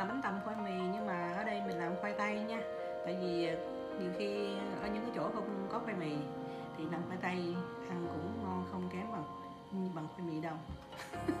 làm bánh tằm khoai mì, nhưng mà ở đây mình làm khoai tây nha. Tại vì ờ, nhiều khi ở những cái chỗ không có khoai mì thì làm khoai tây ăn cũng ngon, không kém bằng bằng khoai mì đâu.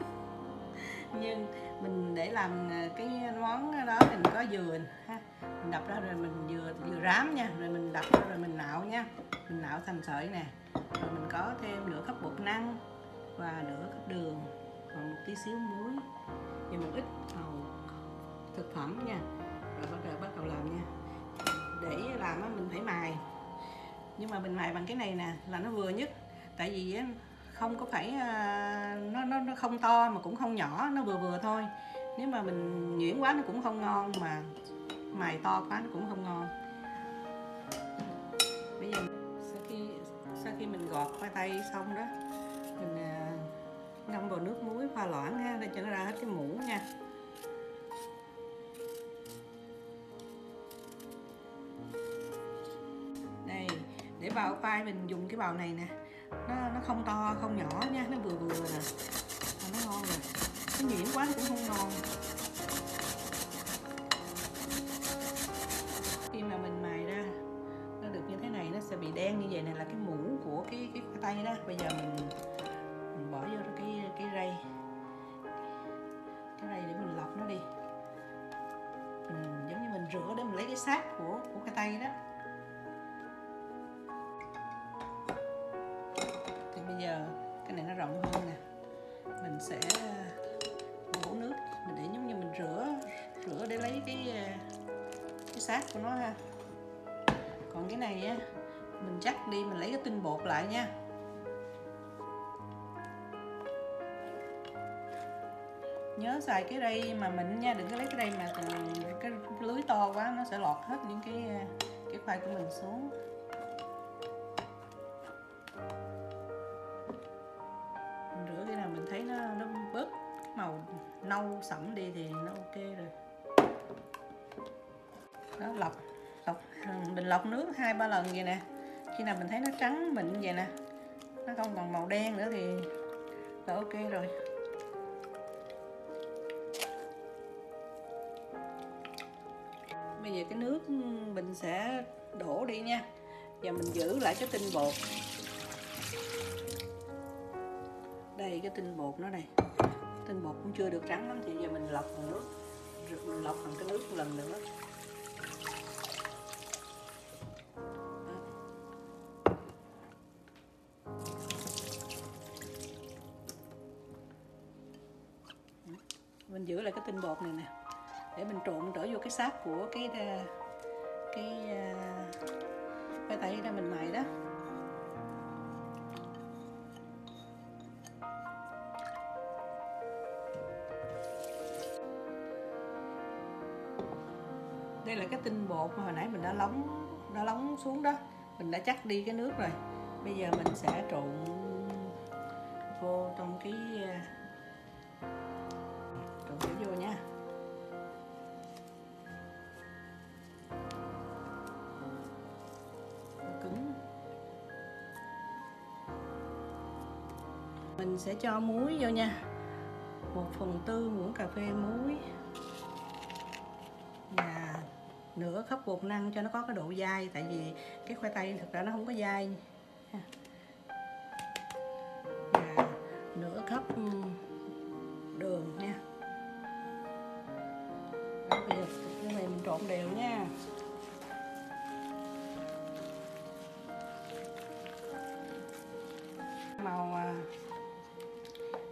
Nhưng mình để làm ờ, cái món đó mình có dừa ha. Mình đập ra rồi mình dừa dừa rám nha, rồi mình đập ra rồi mình nạo nha. Mình nạo thành sợi nè, rồi mình có thêm nửa cốc bột năng và nửa cốc đường và một tí xíu muối. Và một ít dầu thực phẩm nha. Rồi bắt đầu bắt đầu làm nha. Để làm á mình phải mài. Nhưng mà mình mài bằng cái này nè là nó vừa nhất. Tại vì á, không có phải à, nó nó nó không to mà cũng không nhỏ nó vừa vừa thôi. Nếu mà mình nhuyễn quá nó cũng không ngon mà mài to quá nó cũng không ngon. Bây giờ sau khi sau khi mình gọt khoai tây xong đó mình à, ngâm vào nước muối pha loãng ha để cho nó ra hết cái mũ nha. Bào khoai mình dùng cái bào này nè. Nó nó không to, không nhỏ nha, nó vừa vừa nè. Mà nó ngon rồi nó nhuyễn quá, nó cũng không ngon. Khi mà mình mài ra, nó được như thế này, nó sẽ bị đen như vậy này là cái mũ của cái cái khoai tây đó. Bây giờ mình mình bỏ vô cái cái rây cái rây để mình lọc nó đi. Mình, giống như mình rửa để mình lấy cái xác của của khoai tây đó. Giờ cái này nó rộng hơn nè. Mình sẽ ờ, đổ nước. Mình để giống như mình rửa rửa để lấy cái ờ, cái xác của nó ha. Còn cái này á, mình chắc đi, mình lấy cái tinh bột lại nha. Nhớ xài cái đây mà mịn nha, đừng có lấy cái đây mà, cái lưới to quá, nó sẽ lọt hết những cái ờ, cái khoai của mình xuống. Nâu sẫm đi thì nó ok rồi. Đó, lọc lọc ừ, mình lọc nước hai, ba lần vậy nè. Khi nào mình thấy nó trắng mịn vậy nè. Nó không còn màu đen nữa thì là ok rồi. Bây giờ cái nước mình sẽ đổ đi nha. Và mình giữ lại cái tinh bột. Đây, cái tinh bột nó này tinh bột cũng chưa được trắng lắm thì giờ mình lọc bằng nước. Mình lọc bằng cái nước một lần nữa. Mình giữ lại cái tinh bột này nè, để mình trộn trở vô cái xác của cái cái đây là cái tinh bột mà hồi nãy mình đã lóng đã lóng xuống đó. Mình đã chắc đi cái nước rồi. Bây giờ mình sẽ trộn vô trong cái à, trộn cái vô nha. Cứng. Mình sẽ cho muối vô nha. Một phần tư muỗng cà phê muối nửa khớp bột năng cho nó có cái độ dai, tại vì cái khoai tây thực ra nó không có dai. Và nửa khớp ừ, đường nha. Bây giờ cái này mình trộn đều nha. Màu à,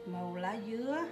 màu lá dứa.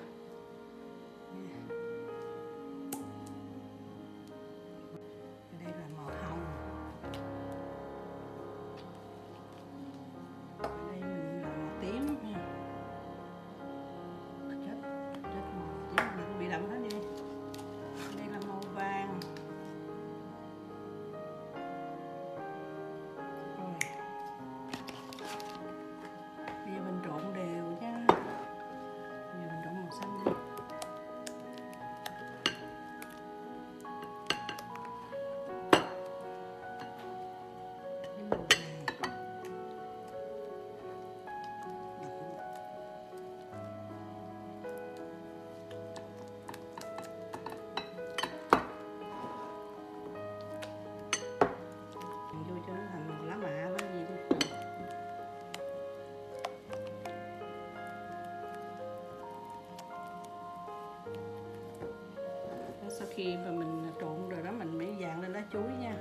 Khi mà mình trộn rồi đó mình mới dàn lên lá chuối nha.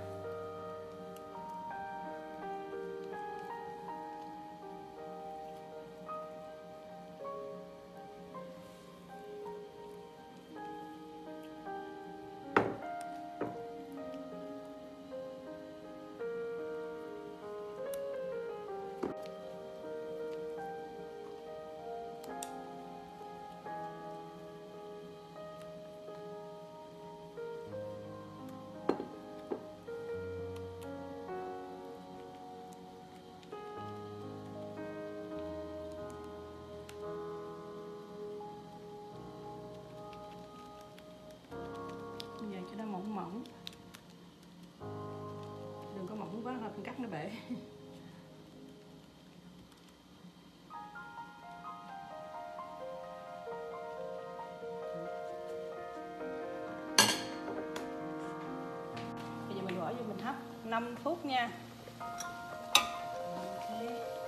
Không cắt nó bể. Bây giờ mình bỏ vô mình hấp 5 phút nha. Okay.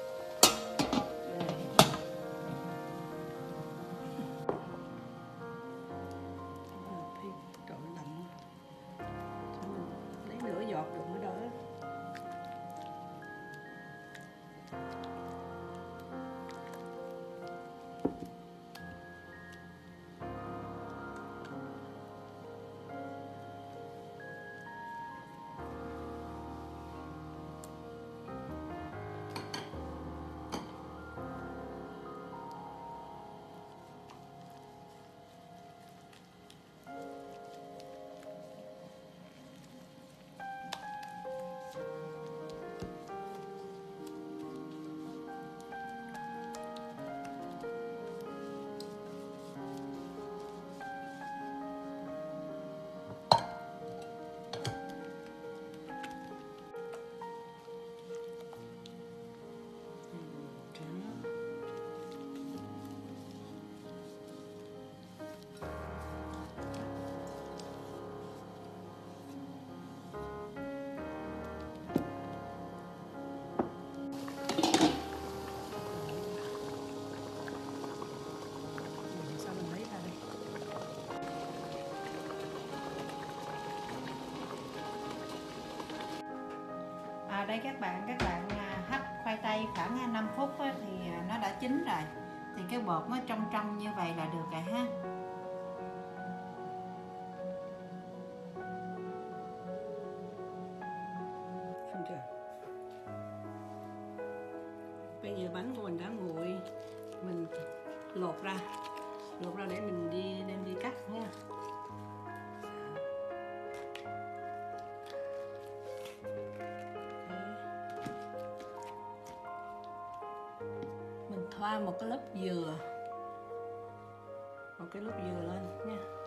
À, đây các bạn các bạn à, hấp khoai tây khoảng à, 5 phút thì à, nó đã chín rồi. Thì cái bột nó trong trong như vậy là được rồi ha. Bây giờ bánh của mình đã nguội. Mình lột ra. Lột ra để mình đi đem đi cắt nha Một cái lớp dừa. Một cái lớp dừa lên nha.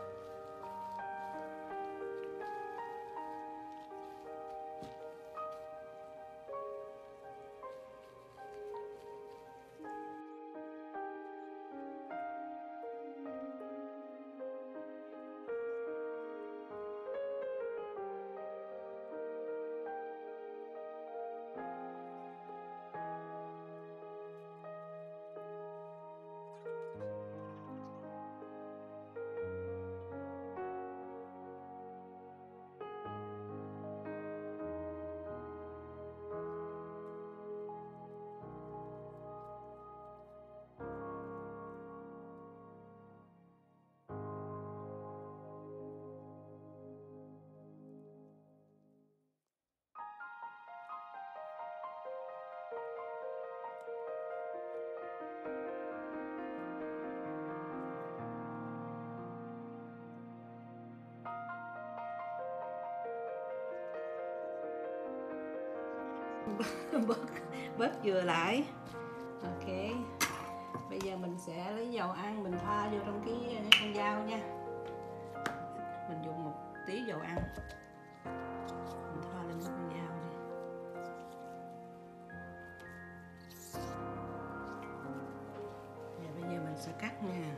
bớt bớt dừa lại. Ok. Bây giờ mình sẽ lấy dầu ăn, mình thoa vô trong cái con dao nha. Mình dùng một tí dầu ăn. Mình thoa lên con dao đi. Và bây giờ mình sẽ cắt nha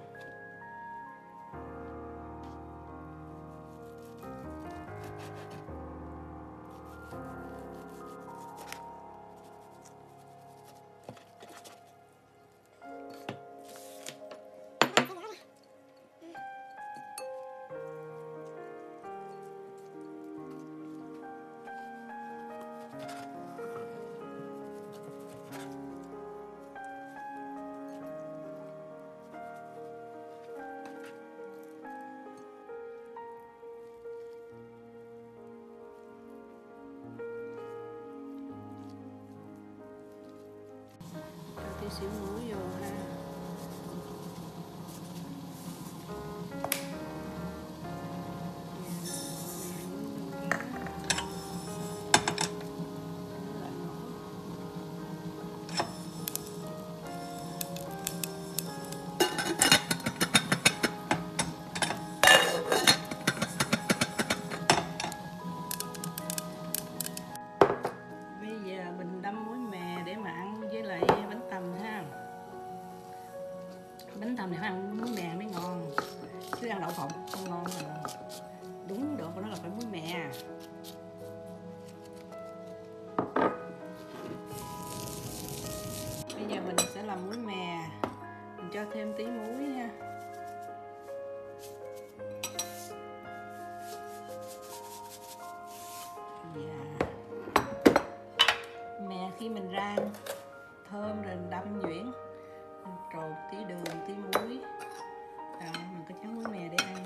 xíu đường tí muối. Vào mình có cháo muối mè để ăn.